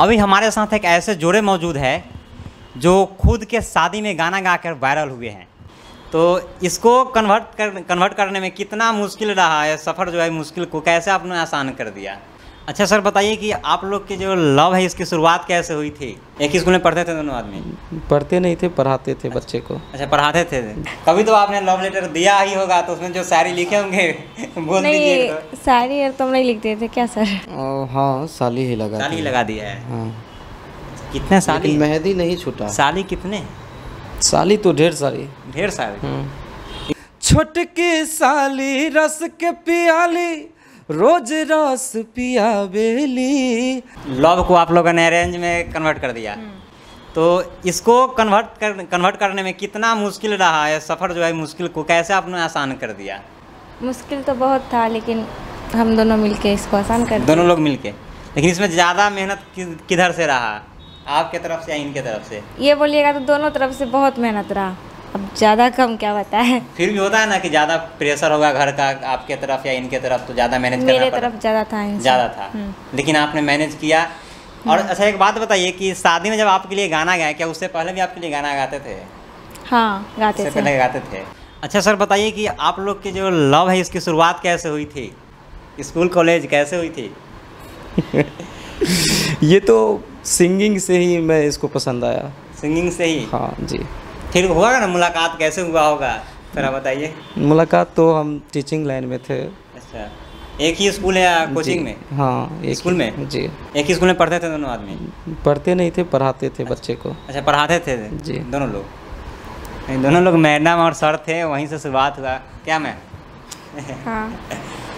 अभी हमारे साथ एक ऐसे जोड़े मौजूद है जो खुद के शादी में गाना गाकर वायरल हुए हैं। तो इसको कन्वर्ट कर कन्वर्ट करने में कितना मुश्किल रहा है, सफ़र जो है मुश्किल को कैसे आपने आसान कर दिया? अच्छा सर बताइए कि आप लोग की जो लव है इसकी शुरुआत कैसे हुई थी? एक ही स्कूल में पढ़ते थे दोनों आदमी? पढ़ते नहीं थे पढ़ाते थे बच्चे को। अच्छा पढ़ाते थे। कभी तो आपने लव लेटर दिया ही होगा तो उसमें जो शायरी लिखे होंगे बोल नहीं तो। सारी तो हम नहीं लिखते थे क्या सर? और हाँ साली ही लगा साली लगा दिया है। हाँ। कितने साली? मेहंदी नहीं छूटा। साली कितने? साली तो ढेर सारी। ढेर सारे। छोटकी साली रस के पियाली रोज रस पियावेली लव को आप लोगों ने अरेंज में कन्वर्ट कर दिया। तो इसको कन्वर्ट कर कन्वर्ट करने में कितना मुश्किल रहा है? सफ़र जो है मुश्किल को कैसे आपने आसान कर दिया? मुश्किल तो बहुत था लेकिन हम दोनों मिलके इसको आसान कर दोनों लोग मिलके। लेकिन इसमें ज़्यादा मेहनत किधर से रहा? आपके तरफ़ से या इनके तरफ़ से? ये बोलिएगा तो दोनों तरफ़ से बहुत मेहनत रहा। अब ज़्यादा कम क्या बताए? फिर भी होता है ना कि ज़्यादा प्रेशर होगा घर का आपके तरफ़ या इनके तरफ़ तो ज़्यादा मैनेज करना मेरे तरफ़ ज़्यादा था ज़्यादा था। हम्म। लेकिन आपने मैनेज किया। और अच्छा एक बात बताइए कि शादी में जब आपके लिए गाना गाए क्या उससे पहले भी आपके लिए गाना गाते थे? हाँ गाते थे। पहले गाते थे। अच्छा सर बताइए कि आप लोग की जो लव है इसकी शुरुआत कैसे हुई थी? स्कूल कॉलेज कैसे हुई थी? ये तो सिंगिंग से ही मैं इसको पसंद आया। सिंगिंग से ही? हाँ जी। फिर हुआ ना मुलाकात कैसे हुआ होगा? थोड़ा बताइए। मुलाकात तो हम टीचिंग लाइन में थे। अच्छा एक ही स्कूल है कोचिंग में? हाँ एक स्कूल में? जी। एक ही स्कूल में पढ़ते थे दोनों आदमी? पढ़ते नहीं थे पढ़ाते थे बच्चे को। अच्छा पढ़ाते थे? जी। दोनों लोग? दोनों लोग मैडम और सर थे वहीं से शुरुआत हुआ। क्या मैं हाँ।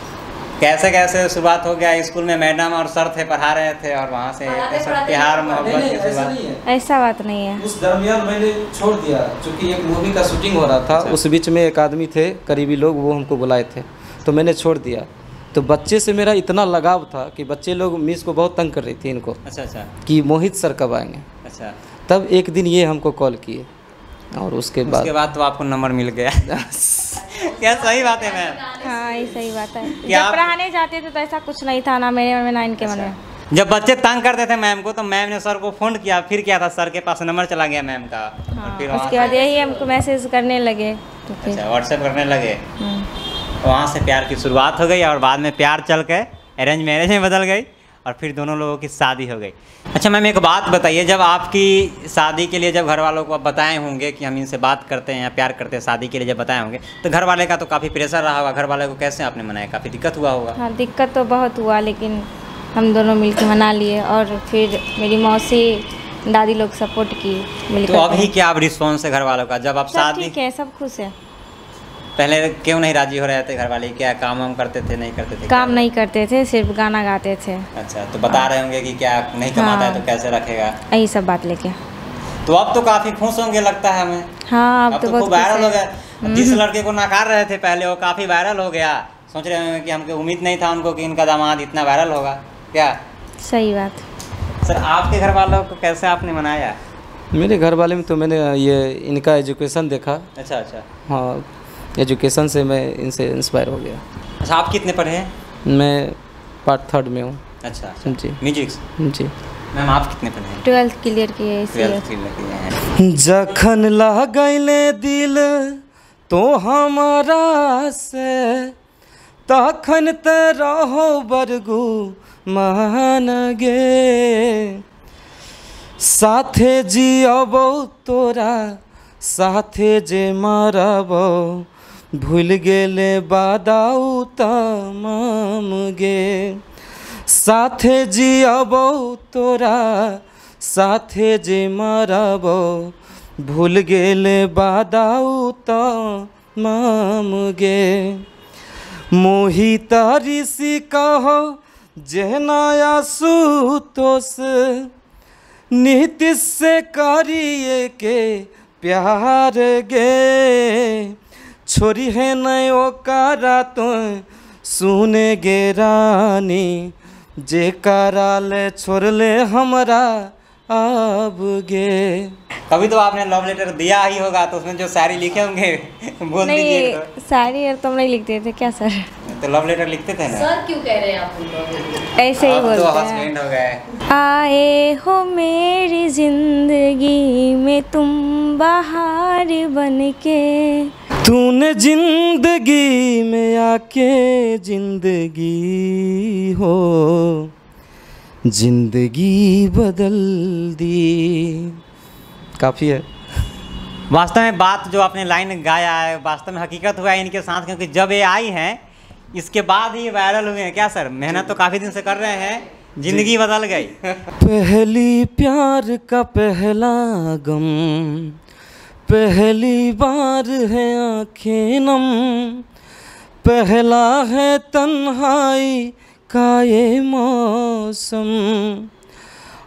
कैसे कैसे शुरुआत हो गया? स्कूल में मैडम और सर थे पढ़ा रहे थे और वहाँ से ऐसा प्यार मोहब्बत की शुरुआत। ऐसा बात नहीं है। उस दरमियान मैंने छोड़ दिया क्योंकि एक मूवी का शूटिंग हो रहा था अच्छा। उस बीच में एक आदमी थे करीबी लोग वो हमको बुलाए थे तो मैंने छोड़ दिया। तो बच्चे से मेरा इतना लगाव था कि बच्चे लोग मिस को बहुत तंग कर रही थी इनको अच्छा अच्छा। कि मोहित सर कब आएँगे। अच्छा। तब एक दिन ये हमको कॉल किए और उसके बाद उसके बाद तो आपको नंबर मिल गया। क्या सही बात है मैम? हाँ ये सही बात है। क्या जब पढ़ाने जाते थे तो ऐसा कुछ नहीं था ना मेरे में ना इनके मन में। जब बच्चे तंग करते थे मैम को तो मैम ने सर को फ़ोन किया फिर क्या था? सर के पास नंबर चला गया मैम का। हाँ, और फिर उसके बाद यही हमको मैसेज करने लगे तो अच्छा व्हाट्सएप करने लगे। हम्म। वहाँ से प्यार की शुरुआत हो गई और बाद में प्यार चल के अरेंज मैरिज में बदल गई। और फिर दोनों लोगों की शादी हो गई। अच्छा मैम एक बात बताइए जब आपकी शादी के लिए जब घर वालों को आप बताए होंगे कि हम इनसे बात करते हैं या प्यार करते हैं शादी के लिए जब बताए होंगे तो घर वाले का तो काफ़ी प्रेशर रहा होगा। घर वाले को कैसे आपने मनाया? काफ़ी दिक्कत हुआ होगा। हाँ दिक्कत तो बहुत हुआ लेकिन हम दोनों मिलकर मना लिए और फिर मेरी मौसी दादी लोग सपोर्ट की तो अभी क्या अब रिस्पॉन्स है घर वालों का? जब आप शादी ठीक है सब खुश है। पहले क्यों नहीं राज़ी हो रहे थे घर वाले क्या काम वाम करते थे नहीं करते थे? काम नहीं करते थे सिर्फ़ गाना गाते थे। अच्छा तो बता रहे होंगे कि क्या नहीं कमाता है हाँ। तो कैसे रखेगा? यही सब बात लेके। तो अब तो काफ़ी खुश होंगे लगता है हमें। हाँ अब अब तो तो खूब वायरल हो गया जिस लड़के को नकार रहे थे पहले वो काफ़ी वायरल हो गया। सोच रहे होंगे कि हमको उम्मीद नहीं था उनको कि इनका दामाद इतना वायरल होगा। क्या? सही बात। सर आपके घर वालों को कैसे आपने मनाया? मेरे घर वाले में तो मैंने ये इनका एजुकेशन देखा। अच्छा अच्छा। हाँ एजुकेशन से मैं इनसे इंस्पायर हो गया। अच्छा आप कितने पढ़े हैं? मैं पार्ट थर्ड में हूँ। अच्छा। अच्छा जी। म्यूज़िक जी। मैम आप कितने पढ़े हैं? ट्वेल्थ क्लियर किए हैं। जखन लगैले दिल तो हमारा से तखन ते रहो बरगु मान गे। साथे जियबो तोरा साथे जे मरबो भूल गेले बादाऊ तमाम गे। साथे जियबो तोरा, साथे जे मरबो। भूल गेले बादाऊ तमाम गे। मोहित ऋषि कहो जेनाया सुतोष नीतीश से करिए के प्यार गे। छोरी है नहीं ओकारा तो सुने गे रानी। जे कराले छोड़ले हमरा आबगे कभी तो आपने लव लेटर दिया ही होगा तो उसमें जो शायरी लिखे होंगे बोल दीजिए नहीं सारी और तुम नहीं लिखते थे क्या सर? तो लव लेटर लिखते थे ना? सर क्यों कह रहे हैं आप ऐसे ही अब तो बोलते हैं। हस्बैंड हो गए। आए हो मेरी ज़िंदगी में तुम बाहर बन के। तूने ज़िंदगी में आके ज़िंदगी हो ज़िंदगी बदल दी। काफ़ी है। वास्तव में बात जो आपने लाइन गाया है वास्तव में हकीकत हुआ है इनके साथ क्योंकि जब ये आई हैं इसके बाद ही वायरल हुए हैं। क्या सर? मेहनत तो काफ़ी दिन से कर रहे हैं ज़िंदगी बदल गई। पहली प्यार का पहला गम पहली बार है आँखें नम, पहला है तन्हाई का ये मौसम।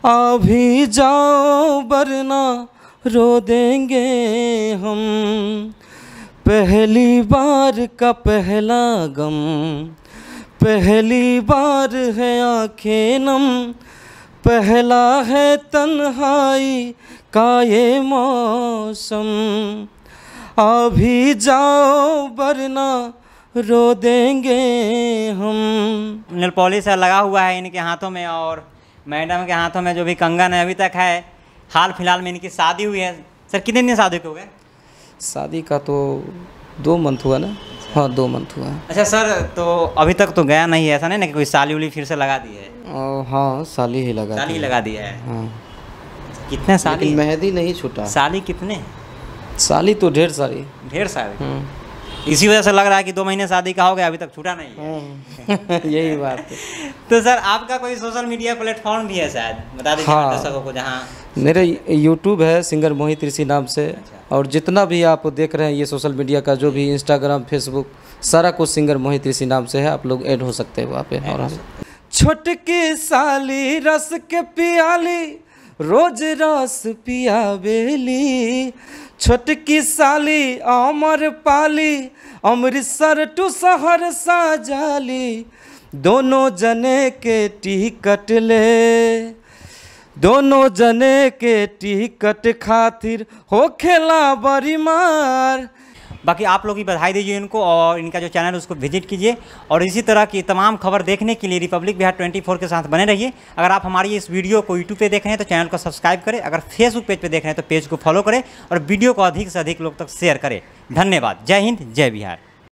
अभी जाओ वरना रो देंगे हम, पहली बार का पहला गम, पहली बार है आँखें नम पहला है तन्हाई का ये मौसम। अभी जाओ वरना रो देंगे हम। नेल पॉलिश है लगा हुआ है इनके हाथों में और मैडम के हाथों में जो भी कंगन है अभी तक है। हाल फ़िलहाल में इनकी शादी हुई है। सर कितने दिन शादी के हो गए? शादी का तो दो मंथ हुआ ना। हाँ दो मंथ हुआ अच्छा सर तो अभी तक तो गया नहीं है ऐसा नहीं ना कि कोई साली उली फिर से लगा दी है? हाँ साली ही लगा साली लगा दिया है? हाँ। कितने साली मेहंदी नहीं छूटा। साली कितने? साली तो ढेर सारी। ढेर सारे? हम्म। इसी वजह से लग रहा है कि दो महीने शादी का हो गया अभी तक छूटा नहीं है। यही बात है। तो सर आपका कोई सोशल मीडिया प्लेटफॉर्म भी है शायद? बता दीजिए हाँ। दर्शकों को जहाँ मेरे यूट्यूब है सिंगर मोहित ऋषि नाम से। और जितना भी आप देख रहे हैं ये सोशल मीडिया का जो भी इंस्टाग्राम फेसबुक सारा कुछ सिंगर मोहित ऋषि नाम से है आप लोग ऐड हो सकते हैं वहाँ पे और हम छोटकी साली रस के पियाली रोज रस पियावेली छोटकी साली अमर पाली अमृतसर टू सहरसा जाली। दोनों जने के टिकट ले। दोनों जने के टिकट खातिर हो खेला बड़ी मार। बाकी आप लोग भी बधाई दीजिए इनको और इनका जो चैनल है उसको विज़िट कीजिए और इसी तरह की तमाम खबर देखने के लिए रिपब्लिक बिहार 24 के साथ बने रहिए। अगर आप हमारी इस वीडियो को यूट्यूब पे देख रहे हैं तो चैनल को सब्सक्राइब करें। अगर फेसबुक पेज पे देख रहे हैं तो पेज को फॉलो करें और वीडियो को अधिक से अधिक लोग तक शेयर करें। धन्यवाद। जय हिंद, जय बिहार।